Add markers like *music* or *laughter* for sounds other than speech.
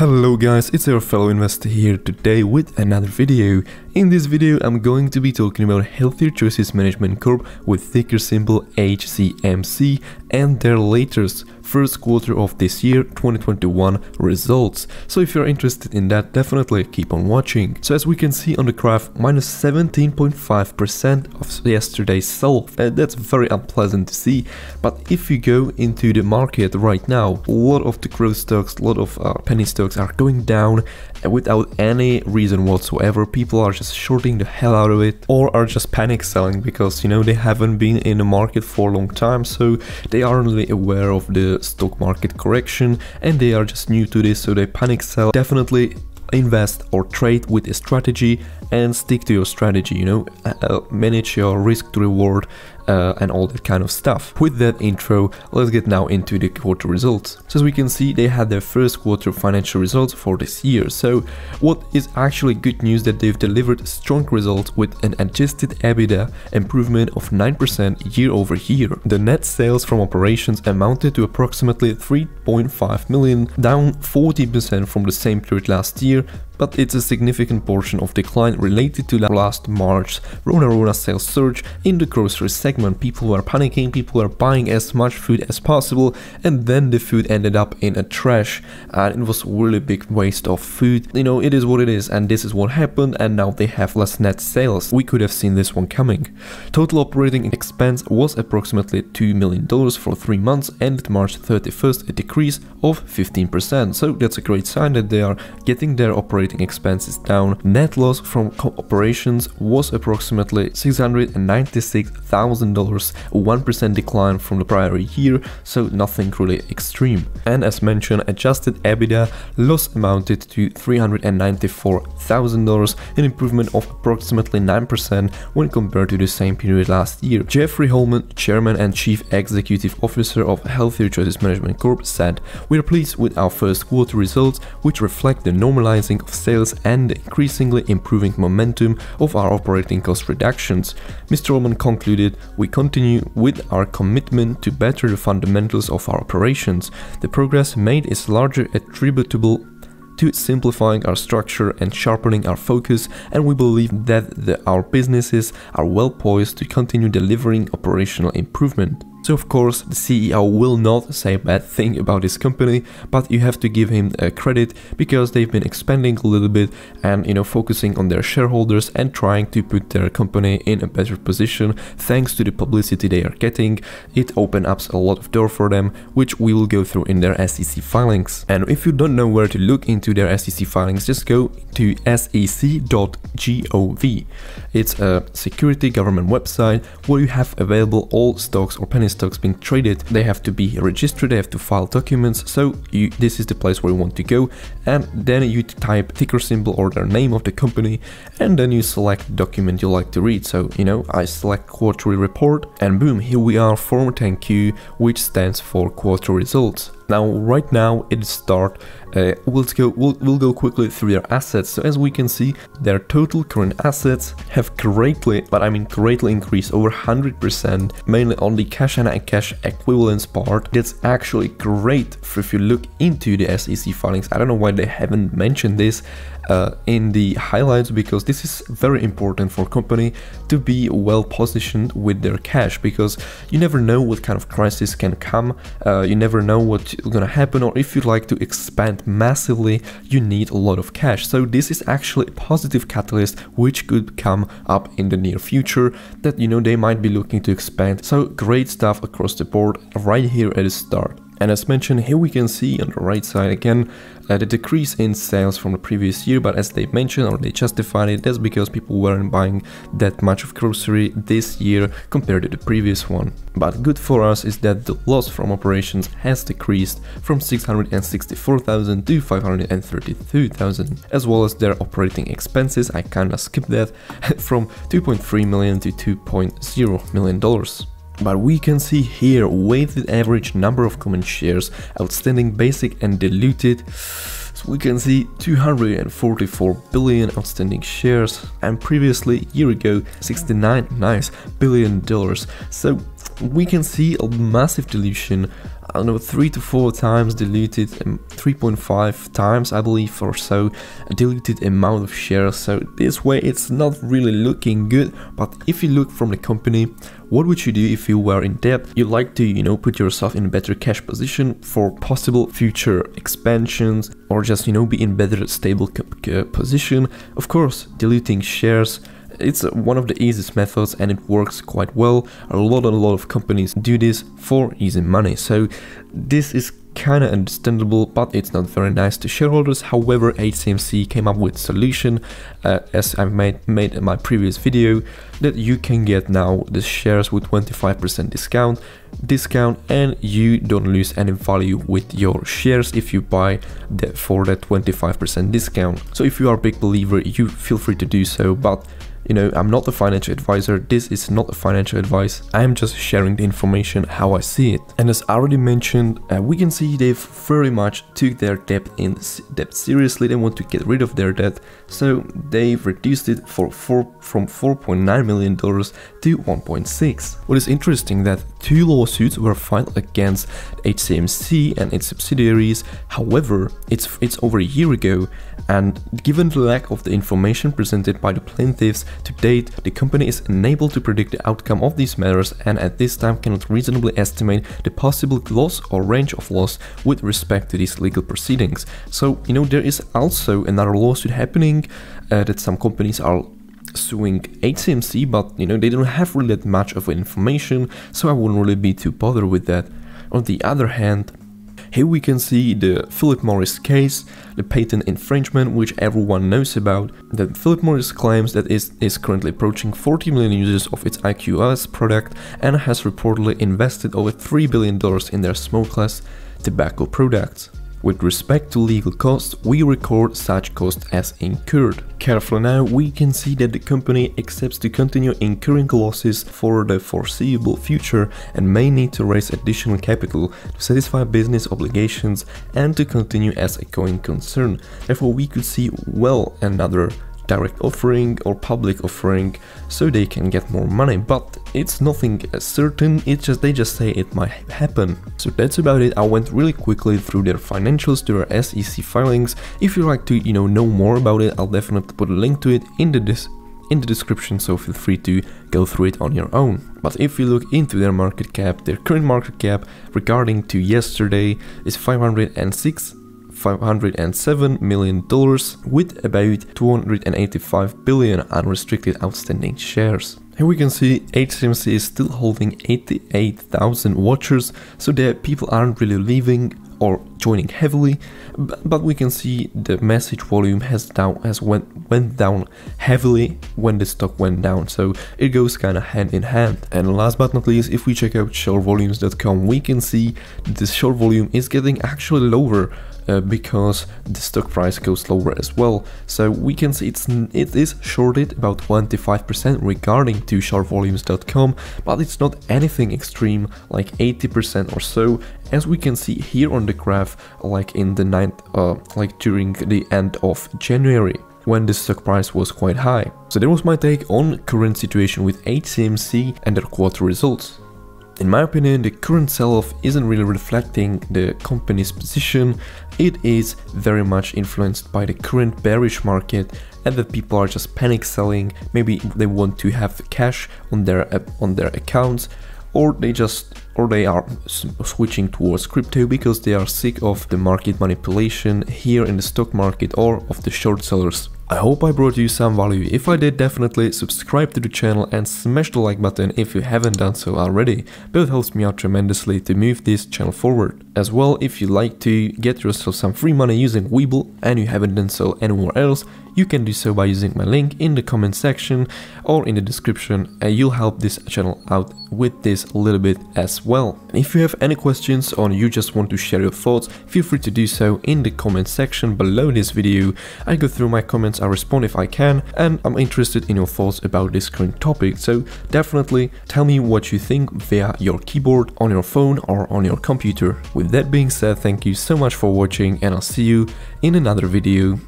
Hello guys, it's your fellow investor here today with another video. In this video I'm going to be talking about Healthier Choices Management Corp with ticker symbol HCMC and their latest first quarter of this year 2021 results. So if you're interested in that, definitely keep on watching. So as we can see on the graph, minus 17.5% of yesterday's sell. Uh, that's very unpleasant to see. But if you go into the market right now, a lot of the growth stocks, a lot of uh, penny stocks are going down without any reason whatsoever. People are just shorting the hell out of it or are just panic selling because, you know, they haven't been in the market for a long time. So they aren't really aware of the stock market correction and they are just new to this so they panic sell. Definitely invest or trade with a strategy and stick to your strategy you know. Uh, uh manage your risk to reward uh, and all that kind of stuff. With that intro, let's get now into the quarter results. So as we can see, they had their first quarter financial results for this year. So what is actually good news that they've delivered strong results with an adjusted EBITDA improvement of 9% year over year. The net sales from operations amounted to approximately 3.5 million, down 40% from the same period last year, but it's a significant portion of decline related to last March's Rona Rona sales surge in the grocery segment. People were panicking, people were buying as much food as possible, and then the food ended up in a trash, and it was a really big waste of food. You know, it is what it is, and this is what happened, and now they have less net sales. We could have seen this one coming. Total operating expense was approximately $2 million for three months, ended March 31st, a decrease of 15%. So that's a great sign that they are getting their operating operating expenses down. Net loss from operations was approximately $696,000, a 1% decline from the prior year, so nothing really extreme. And as mentioned, adjusted EBITDA loss amounted to $394,000, an improvement of approximately 9% when compared to the same period last year. Jeffrey Holman, Chairman and Chief Executive Officer of Healthier Choices Management Corp said, We are pleased with our first quarter results, which reflect the normalizing of sales and increasingly improving momentum of our operating cost reductions. Mr. Holman concluded, we continue with our commitment to better the fundamentals of our operations. The progress made is largely attributable to simplifying our structure and sharpening our focus and we believe that the, our businesses are well poised to continue delivering operational improvement. So of course the CEO will not say a bad thing about his company, but you have to give him uh, credit because they've been expanding a little bit and you know focusing on their shareholders and trying to put their company in a better position thanks to the publicity they are getting. It opens up a lot of door for them, which we will go through in their SEC filings. And if you don't know where to look into their SEC filings, just go to sec.gov. It's a security government website where you have available all stocks or penny stocks being traded, they have to be registered, they have to file documents, so you, this is the place where you want to go, and then you type ticker symbol or the name of the company, and then you select the document you like to read. So, you know, I select quarterly report, and boom, here we are, Form 10Q, which stands for quarter results. Now, right now, it start. Uh, we'll go. We'll, we'll go quickly through their assets. So as we can see, their total current assets have greatly, but I mean greatly increased over 100%, mainly on the cash and cash equivalents part. That's actually great if you look into the SEC filings. I don't know why they haven't mentioned this uh, in the highlights because this is very important for company to be well positioned with their cash because you never know what kind of crisis can come. Uh, you never know what's gonna happen or if you'd like to expand massively, you need a lot of cash. So this is actually a positive catalyst which could come up in the near future that you know they might be looking to expand. So great stuff across the board right here at the start. And as mentioned, here we can see on the right side again uh, the decrease in sales from the previous year, but as they mentioned or they justified it, that's because people weren't buying that much of grocery this year compared to the previous one. But good for us is that the loss from operations has decreased from 664,000 to 532,000, as well as their operating expenses, I kinda skipped that, *laughs* from 2.3 million to 2.0 million dollars. But we can see here weighted average number of common shares, outstanding basic and diluted. So we can see 244 billion outstanding shares and previously year ago 69 nice billion dollars. So we can see a massive dilution I don't know, 3 to 4 times diluted, um, 3.5 times I believe or so, a diluted amount of shares. So this way it's not really looking good, but if you look from the company, what would you do if you were in debt? You'd like to, you know, put yourself in a better cash position for possible future expansions or just, you know, be in better stable position. Of course, diluting shares it's one of the easiest methods and it works quite well. A lot and a lot of companies do this for easy money. So this is kinda understandable, but it's not very nice to shareholders. However, HCMC came up with solution, uh, as I made, made in my previous video, that you can get now the shares with 25% discount, discount, and you don't lose any value with your shares if you buy that for that 25% discount. So if you are a big believer, you feel free to do so, but you know, I'm not a financial advisor, this is not a financial advice, I am just sharing the information how I see it. And as I already mentioned, uh, we can see they've very much took their debt in debt seriously, they want to get rid of their debt, so they've reduced it for four, from 4.9 million dollars to 1.6. What is interesting that two lawsuits were filed against HCMC and its subsidiaries, however, it's, it's over a year ago, and given the lack of the information presented by the plaintiffs, to date, the company is unable to predict the outcome of these matters and at this time cannot reasonably estimate the possible loss or range of loss with respect to these legal proceedings. So, you know, there is also another lawsuit happening uh, that some companies are suing HCMC, but you know, they don't have really that much of information, so I wouldn't really be too bothered with that. On the other hand, here we can see the Philip Morris case, the patent infringement which everyone knows about, that Philip Morris claims that it is currently approaching 40 million users of its IQOS product and has reportedly invested over $3 billion in their smokeless tobacco products. With respect to legal costs, we record such costs as incurred. Carefully now, we can see that the company accepts to continue incurring losses for the foreseeable future and may need to raise additional capital to satisfy business obligations and to continue as a going concern. Therefore, we could see well another direct offering or public offering so they can get more money but it's nothing certain it's just they just say it might happen. So that's about it. I went really quickly through their financials to their sec filings. If you'd like to you know know more about it i'll definitely put a link to it in the dis in the description so feel free to go through it on your own. But if you look into their market cap, their current market cap regarding to yesterday is 506 $507 million with about 285 billion unrestricted outstanding shares. Here we can see HCMC is still holding 88,000 watchers, so the people aren't really leaving or joining heavily, but we can see the message volume has down has went went down heavily when the stock went down, so it goes kind of hand in hand. And last but not least, if we check out shortvolumes.com, we can see the short volume is getting actually lower uh, because the stock price goes lower as well. So we can see it's it is shorted about 25% regarding to shortvolumes.com, but it's not anything extreme like 80% or so, as we can see here on the graph, like in the ninth, uh, like during the end of January when the stock price was quite high. So that was my take on current situation with HCMC and their quarter results. In my opinion, the current sell-off isn't really reflecting the company's position, it is very much influenced by the current bearish market and that people are just panic selling, maybe they want to have cash on their uh, on their accounts or they just or they are switching towards crypto because they are sick of the market manipulation here in the stock market or of the short sellers. I hope I brought you some value, if I did definitely subscribe to the channel and smash the like button if you haven't done so already, both helps me out tremendously to move this channel forward. As well, if you like to get yourself some free money using Webull and you haven't done so anywhere else, you can do so by using my link in the comment section or in the description and you'll help this channel out with this a little bit as well. And if you have any questions or you just want to share your thoughts, feel free to do so in the comment section below this video. I go through my comments, I respond if I can, and I'm interested in your thoughts about this current topic, so definitely tell me what you think via your keyboard, on your phone or on your computer. With that being said, thank you so much for watching and I'll see you in another video.